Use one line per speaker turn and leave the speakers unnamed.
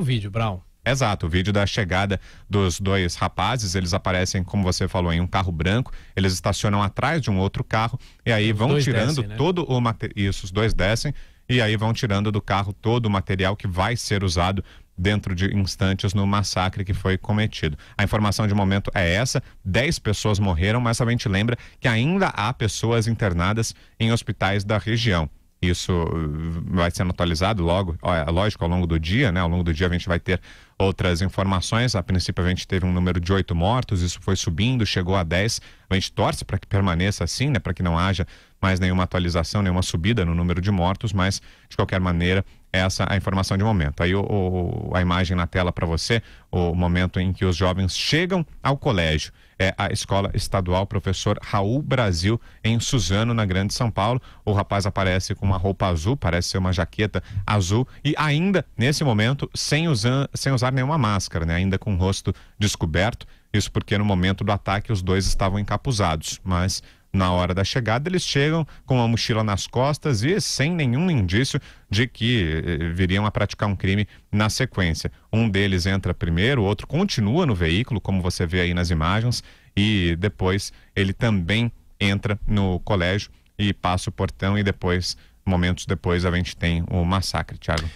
o vídeo, Brown.
Exato, o vídeo da chegada dos dois rapazes, eles aparecem, como você falou, em um carro branco, eles estacionam atrás de um outro carro e aí
Os
vão tirando
descem, né?
todo o material. Isso, os dois descem e aí vão tirando do carro todo o material que vai ser usado dentro de instantes no massacre que foi cometido. A informação de momento é essa: 10 pessoas morreram, mas a gente lembra que ainda há pessoas internadas em hospitais da região. Isso uh, vai sendo atualizado logo, lógico, ao longo do dia, né? Ao longo do dia a gente vai ter outras informações. A princípio a gente teve um número de oito mortos, isso foi subindo, chegou a 10. A gente torce para que permaneça assim, né? Para que não haja mais nenhuma atualização, nenhuma subida no número de mortos, mas de qualquer maneira essa a informação de momento. Aí o, o, a imagem na tela para você, o momento em que os jovens chegam ao colégio. É a Escola Estadual Professor Raul Brasil, em Suzano, na Grande São Paulo. O rapaz aparece com uma roupa azul, parece ser uma jaqueta azul, e ainda, nesse momento, sem, usar, sem usar nenhuma máscara, né? ainda com o rosto descoberto. Isso porque no momento do ataque os dois estavam encapuzados, mas na hora da chegada, eles chegam com uma mochila nas costas e sem nenhum indício de que eh, viriam a praticar um crime na sequência. Um deles entra primeiro, o outro continua no veículo, como você vê aí nas imagens, e depois ele também entra no colégio e passa o portão e depois, momentos depois, a gente tem o massacre, Thiago.